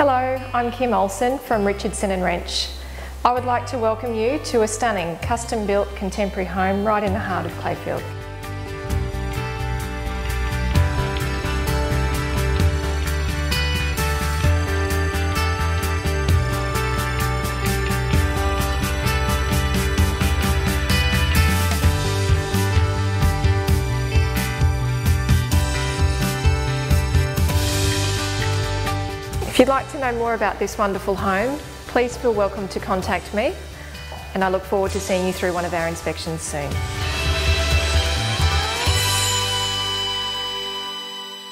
Hello, I'm Kim Olsen from Richardson and Wrench. I would like to welcome you to a stunning custom built contemporary home right in the heart of Clayfield. If you'd like to know more about this wonderful home, please feel welcome to contact me and I look forward to seeing you through one of our inspections soon.